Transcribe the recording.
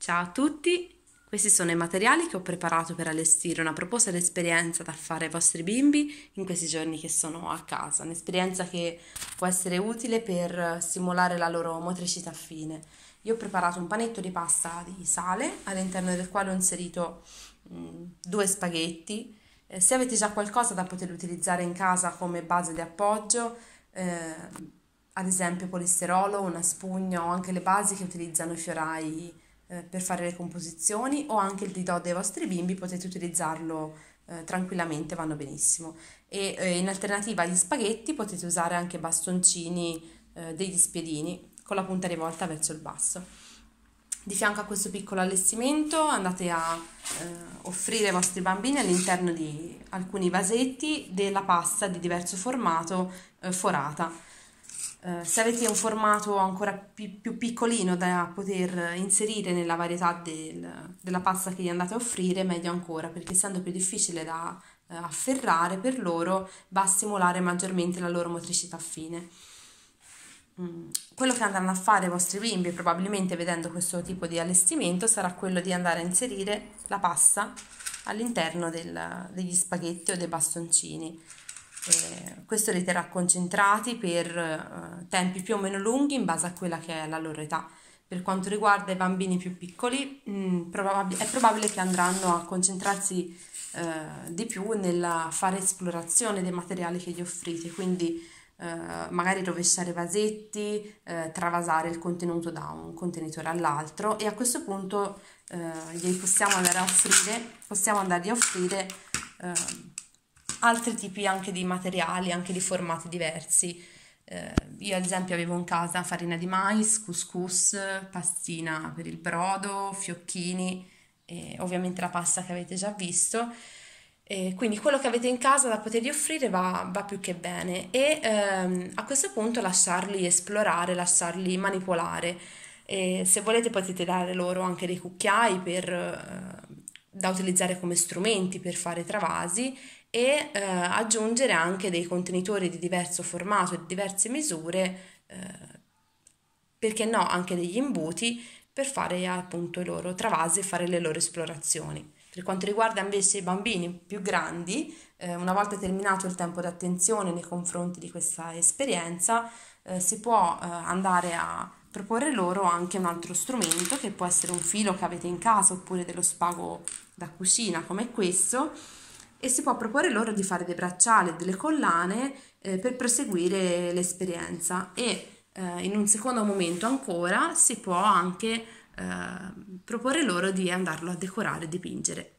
Ciao a tutti, questi sono i materiali che ho preparato per allestire una proposta d'esperienza da fare ai vostri bimbi in questi giorni che sono a casa, un'esperienza che può essere utile per stimolare la loro motricità fine. Io ho preparato un panetto di pasta di sale all'interno del quale ho inserito mh, mm, due spaghetti. Eh, se avete già qualcosa da poter utilizzare in casa come base di appoggio, eh, ad esempio polisterolo, una spugna o anche le basi che utilizzano i fiorai eh, per fare le composizioni o anche il didò dei vostri bimbi potete utilizzarlo eh, tranquillamente, vanno benissimo. E eh, in alternativa agli spaghetti potete usare anche bastoncini eh, degli spiedini con la punta rivolta verso il basso. Di fianco a questo piccolo allestimento andate a eh, offrire ai vostri bambini all'interno di alcuni vasetti della pasta di diverso formato forata eh, se avete un formato ancora più, più, piccolino da poter inserire nella varietà del, della pasta che gli andate a offrire, meglio ancora, perché essendo più difficile da uh, afferrare per loro, va a stimolare maggiormente la loro motricità fine. Mm. Quello che andranno a fare i vostri bimbi, probabilmente vedendo questo tipo di allestimento, sarà quello di andare a inserire la pasta all'interno degli spaghetti o dei bastoncini. Eh, questo li terrà concentrati per eh, tempi più o meno lunghi in base a quella che è la loro età. Per quanto riguarda i bambini più piccoli, mh, mm, probab- è probabile che andranno a concentrarsi eh, di più nella fare esplorazione dei materiali che gli offrite, quindi eh, magari rovesciare vasetti, eh, travasare il contenuto da un contenitore all'altro e a questo punto gli possiamo andare a offrire, possiamo andare a offrire altri tipi anche di materiali, anche di formati diversi. Eh, io ad esempio avevo in casa farina di mais, couscous, pastina per il brodo, fiocchini e ovviamente la pasta che avete già visto. E quindi quello che avete in casa da potergli offrire va, va più che bene e ehm, a questo punto lasciarli esplorare, lasciarli manipolare. E se volete potete dare loro anche dei cucchiai per, eh, da utilizzare come strumenti per fare travasi e eh, aggiungere anche dei contenitori di diverso formato e di diverse misure, eh, perché no, anche degli imbuti per fare appunto i loro travasi e fare le loro esplorazioni. Per quanto riguarda invece i bambini più grandi, eh, una volta terminato il tempo di attenzione nei confronti di questa esperienza, eh, si può eh, andare a proporre loro anche un altro strumento che può essere un filo che avete in casa oppure dello spago da cucina come questo e si può proporre loro di fare dei bracciali, delle collane eh, per proseguire l'esperienza e eh, in un secondo momento ancora si può anche eh, proporre loro di andarlo a decorare dipingere.